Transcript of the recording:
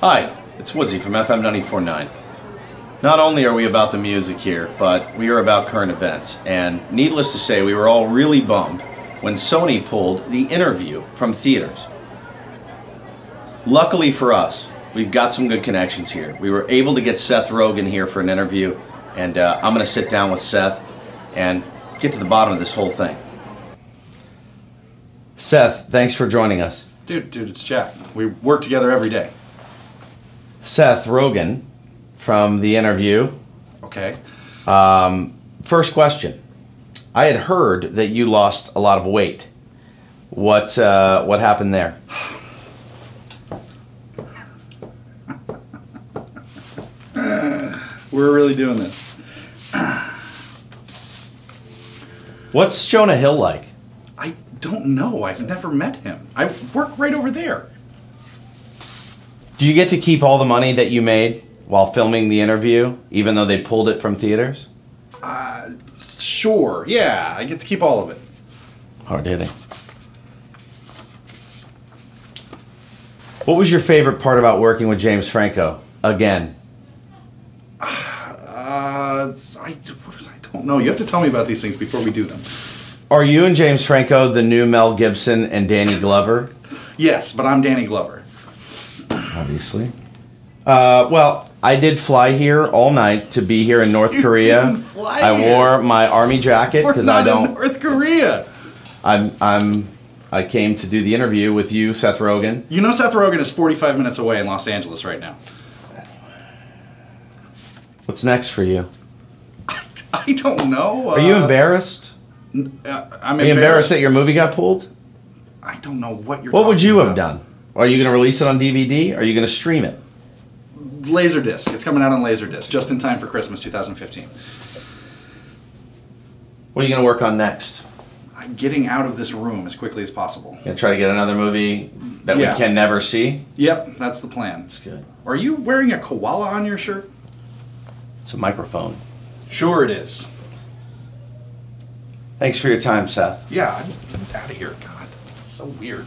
Hi, it's Woodsy from FM 949. Not only are we about the music here, but we are about current events. And needless to say, we were all really bummed when Sony pulled the interview from theaters. Luckily for us, we've got some good connections here. We were able to get Seth Rogen here for an interview, and uh, I'm going to sit down with Seth and get to the bottom of this whole thing. Seth, thanks for joining us. Dude, dude, it's Jack. We work together every day. Seth Rogen from the interview. Okay. First question. I had heard that you lost a lot of weight. What uh, what happened there? We're really doing this. What's Jonah Hill like? I don't know. I've never met him. I work right over there. Do you get to keep all the money that you made while filming the interview, even though they pulled it from theaters? Sure. Yeah, I get to keep all of it. Hard hitting. What was your favorite part about working with James Franco? Again. Uh, I, I don't know. You have to tell me about these things before we do them. Are you and James Franco the new Mel Gibson and Danny Glover? Yes, but I'm Danny Glover. Obviously. Uh, well, I did fly here all night to be here in North You Korea. didn't fly I here. wore my army jacket because I not in. North Korea. I'm I'm I came to do the interview with you, Seth Rogen. You know Seth Rogen is 45 minutes away in Los Angeles right now. What's next for you? I don't know. Are you uh, embarrassed? uh, I'm Are you embarrassed that your movie got pulled? I don't know what you're. What would you have done? Are you going to release it on DVD? Are you going to stream it? Laserdisc. It's coming out on Laserdisc just in time for Christmas 2015. What are you going to work on next? Uh, getting out of this room as quickly as possible. To try to get another movie that Yeah. we can never see? Yep, that's the plan. That's good. Are you wearing a koala on your shirt? It's a microphone. Sure, it is. Thanks for your time, Seth. Yeah, I'm out of here. God, this is so weird.